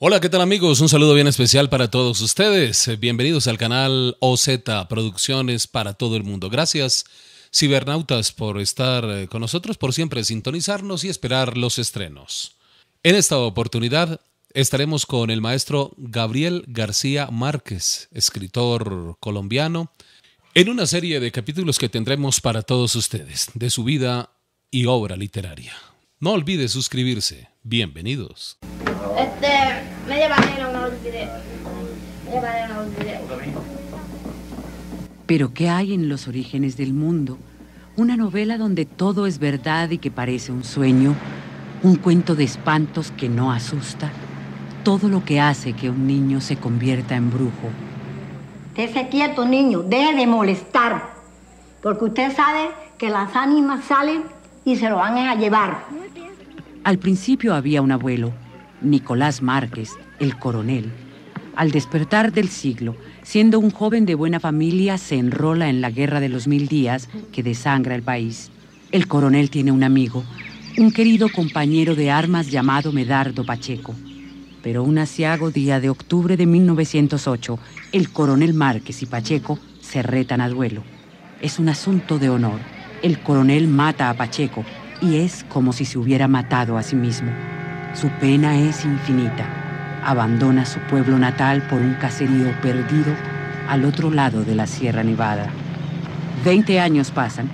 Hola, ¿qué tal amigos? Un saludo bien especial para todos ustedes. Bienvenidos al canal OZ Producciones para todo el mundo. Gracias, cibernautas, por estar eh, con nosotros, por siempre sintonizarnos y esperar los estrenos. En esta oportunidad estaremos con el maestro Gabriel García Márquez, escritor colombiano, en una serie de capítulos que tendremos para todos ustedes, de su vida y obra literaria. No olvide suscribirse. Bienvenidos. Este, media no olvidé. Media no olvidé. Pero ¿qué hay en los orígenes del mundo? Una novela donde todo es verdad y que parece un sueño, un cuento de espantos que no asusta, todo lo que hace que un niño se convierta en brujo. Déjese quieto, niño, deje de molestar. Porque usted sabe que las ánimas salen y se lo van a llevar. Al principio había un abuelo, Nicolás Márquez, el coronel. Al despertar del siglo, siendo un joven de buena familia, se enrola en la guerra de los mil días que desangra el país. El coronel tiene un amigo, un querido compañero de armas llamado Medardo Pacheco. Pero un asiago día de octubre de 1908, el coronel Márquez y Pacheco se retan a duelo. Es un asunto de honor. El coronel mata a Pacheco y es como si se hubiera matado a sí mismo. Su pena es infinita. Abandona su pueblo natal por un caserío perdido al otro lado de la Sierra Nevada. Veinte años pasan.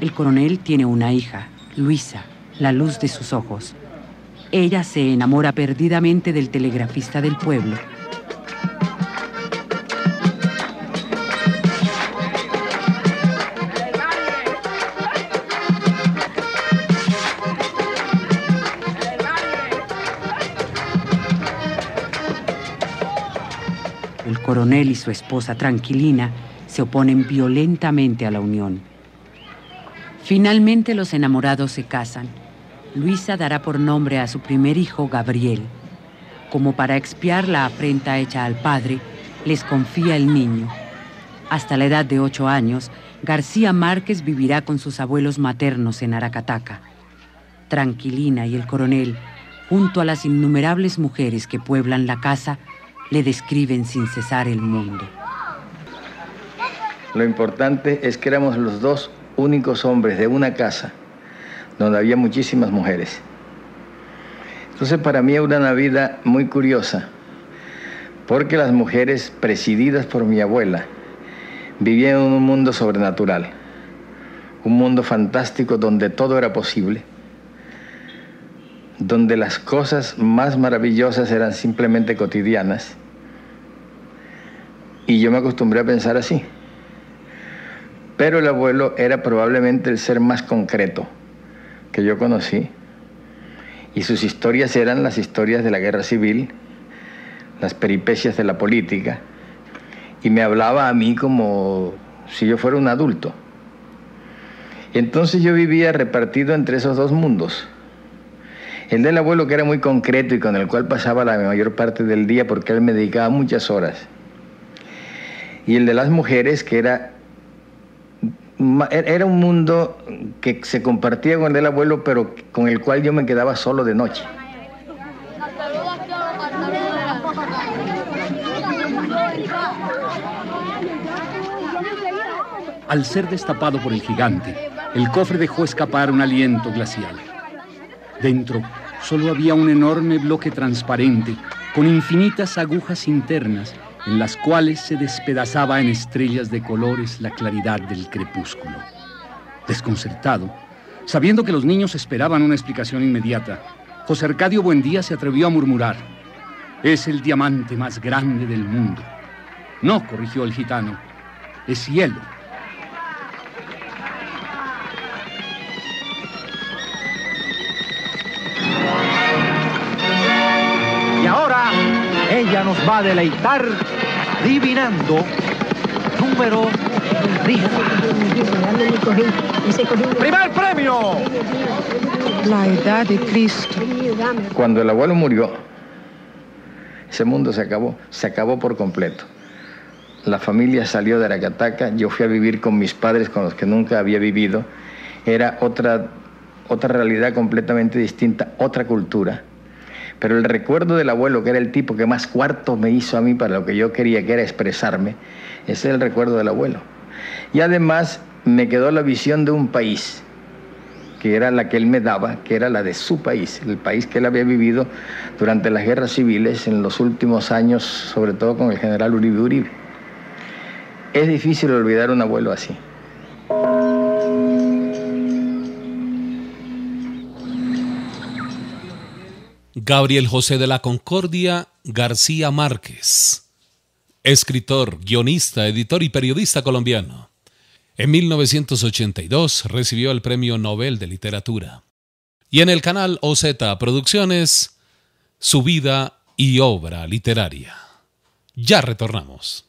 El coronel tiene una hija, Luisa, la luz de sus ojos. Ella se enamora perdidamente del telegrafista del pueblo. Coronel y su esposa Tranquilina se oponen violentamente a la unión. Finalmente los enamorados se casan. Luisa dará por nombre a su primer hijo Gabriel. Como para expiar la afrenta hecha al padre, les confía el niño. Hasta la edad de ocho años, García Márquez vivirá con sus abuelos maternos en Aracataca. Tranquilina y el coronel, junto a las innumerables mujeres que pueblan la casa, le describen sin cesar el mundo. Lo importante es que éramos los dos únicos hombres de una casa donde había muchísimas mujeres. Entonces para mí era una vida muy curiosa, porque las mujeres presididas por mi abuela vivían en un mundo sobrenatural, un mundo fantástico donde todo era posible, donde las cosas más maravillosas eran simplemente cotidianas. Y yo me acostumbré a pensar así. Pero el abuelo era probablemente el ser más concreto que yo conocí. Y sus historias eran las historias de la guerra civil, las peripecias de la política. Y me hablaba a mí como si yo fuera un adulto. Entonces yo vivía repartido entre esos dos mundos. El del abuelo que era muy concreto y con el cual pasaba la mayor parte del día porque él me dedicaba muchas horas. Y el de las mujeres que era era un mundo que se compartía con el del abuelo, pero con el cual yo me quedaba solo de noche. Al ser destapado por el gigante, el cofre dejó escapar un aliento glacial. Dentro solo había un enorme bloque transparente con infinitas agujas internas en las cuales se despedazaba en estrellas de colores la claridad del crepúsculo. Desconcertado, sabiendo que los niños esperaban una explicación inmediata, José Arcadio Buendía se atrevió a murmurar, es el diamante más grande del mundo. No, corrigió el gitano, es hielo. Ella nos va a deleitar adivinando número ¡Primer premio! La edad de Cristo. Cuando el abuelo murió, ese mundo se acabó, se acabó por completo. La familia salió de Aracataca, yo fui a vivir con mis padres con los que nunca había vivido. Era otra, otra realidad completamente distinta, otra cultura. Pero el recuerdo del abuelo, que era el tipo que más cuartos me hizo a mí para lo que yo quería, que era expresarme, ese es el recuerdo del abuelo. Y además me quedó la visión de un país, que era la que él me daba, que era la de su país, el país que él había vivido durante las guerras civiles en los últimos años, sobre todo con el general Uribe Uribe. Es difícil olvidar un abuelo así. Gabriel José de la Concordia García Márquez, escritor, guionista, editor y periodista colombiano. En 1982 recibió el Premio Nobel de Literatura. Y en el canal OZ Producciones, su vida y obra literaria. Ya retornamos.